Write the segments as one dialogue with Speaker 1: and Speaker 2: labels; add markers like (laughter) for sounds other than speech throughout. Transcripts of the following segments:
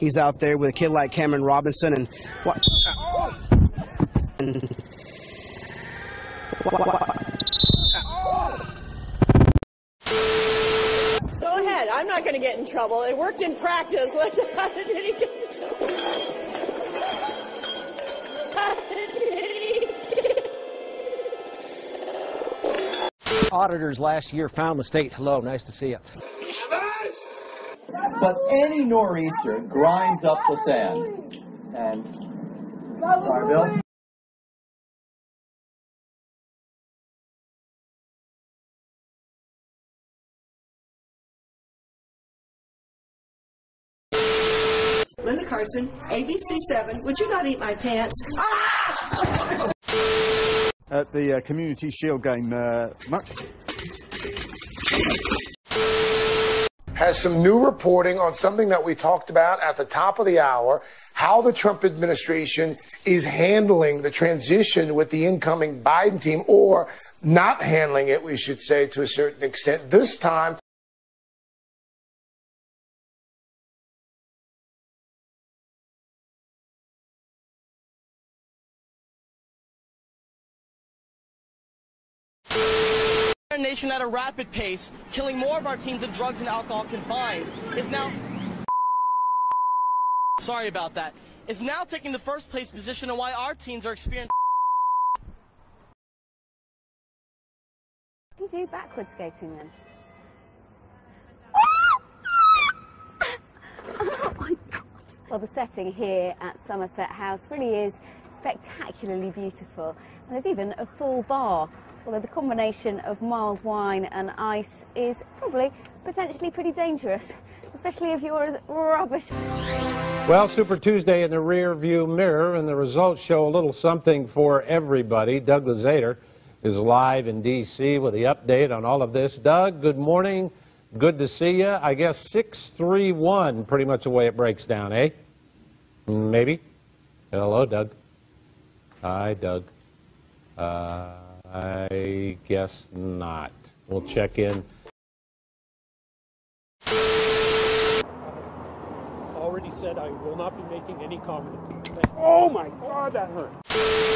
Speaker 1: he's out there with a kid like Cameron Robinson and what. And,
Speaker 2: Go ahead. I'm not going to get in trouble. It worked in practice. (laughs) How did he get How did he-
Speaker 3: Auditors last year found the state. Hello, nice to see you.
Speaker 4: But any nor'easter grinds up the sand. And Sorry, Bill?
Speaker 5: Linda Carson, ABC7. Would you not eat my pants? Ah! (laughs)
Speaker 6: at the uh, Community Shield game, uh, Mark.
Speaker 7: Has some new reporting on something that we talked about at the top of the hour how the Trump administration is handling the transition with the incoming Biden team, or not handling it, we should say, to a certain extent. This time,
Speaker 8: Our nation at a rapid pace, killing more of our teens than drugs and alcohol combined, is now. Sorry about that. Is now taking the first place position on why our teens are experiencing.
Speaker 9: do you do backward skating then? oh my god! Well, the setting here at Somerset House really is spectacularly beautiful, and there's even a full bar. Although the combination of mild wine and ice is probably potentially pretty dangerous, especially if you're as rubbish.
Speaker 3: Well, Super Tuesday in the rear view mirror, and the results show a little something for everybody. Doug Luzader is live in D.C. with the update on all of this. Doug, good morning. Good to see you. I guess 631, pretty much the way it breaks down, eh? Maybe. Hello, Doug. Hi, Doug. Uh, I guess not. We'll check in.
Speaker 10: already said I will not be making any comment. Oh my God, that hurt.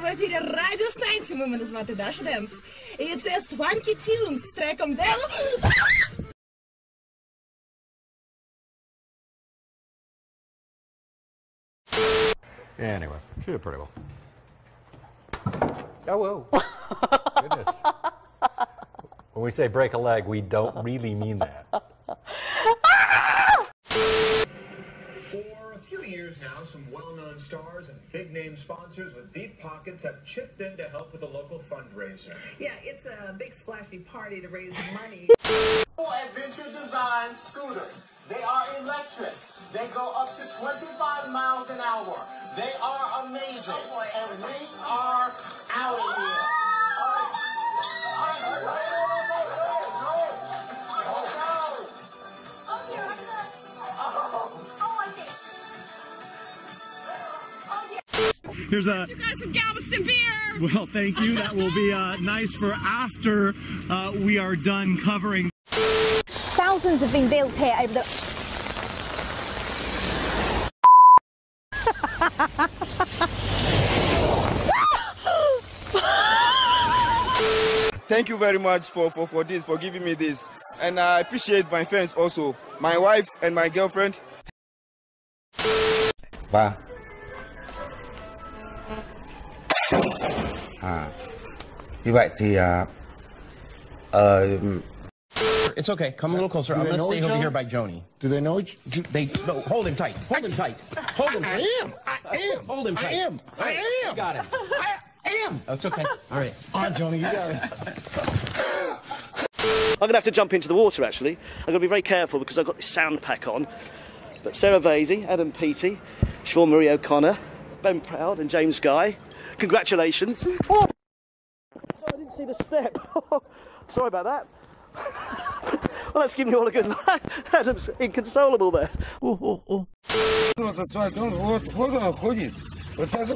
Speaker 11: в ефірі радіостанції. Ви мене звати Даша Денс. І це Swanky Tunes з треком Дело.
Speaker 12: Anyway, she did pretty well. Oh, whoa. Goodness. (laughs) When we say break a leg, we don't really mean that.
Speaker 13: Few years now, some well-known stars and big-name sponsors with deep pockets have chipped in to help with a local fundraiser.
Speaker 14: Yeah, it's a big splashy party to raise (laughs) money.
Speaker 15: Adventure Design scooters. They are electric. They go up to 25 miles an hour. They are amazing. Oh, and we are
Speaker 16: Here's a.
Speaker 14: You guys some Galveston beer.
Speaker 16: Well, thank you. That will be uh, nice for after uh, we are done covering.
Speaker 9: Thousands have been built here over the.
Speaker 17: Thank you very much for, for, for this, for giving me this. And I appreciate my friends also, my wife and my girlfriend.
Speaker 18: Wow. À, như vậy thì à, ờ,
Speaker 19: It's okay. Come a little closer. I'm going to stay over here by Joni.
Speaker 18: Do they know each?
Speaker 19: They no. Hold him tight. Hold him tight. Hold him. tight.
Speaker 18: I am. I am.
Speaker 19: Hold him tight.
Speaker 18: I am.
Speaker 19: All right,
Speaker 18: I am.
Speaker 19: You got him.
Speaker 18: I am.
Speaker 19: Oh, That's okay. All right.
Speaker 18: On, Joni, you got it.
Speaker 8: I'm going to have to jump into the water actually. I'm going to be very careful because I've got this sound pack on. But Sarah Vasey, Adam Peaty, Siobhan-Marie O'Connor,
Speaker 20: Ben Proud and James Guy. Congratulations. (laughs) Oh! Sorry, I didn't see the step. (laughs) Sorry about that. (laughs) well, that's giving you all a good laugh. Adam's inconsolable there. Oh, oh, oh.
Speaker 17: Вот, вот он ходит. Вот сейчас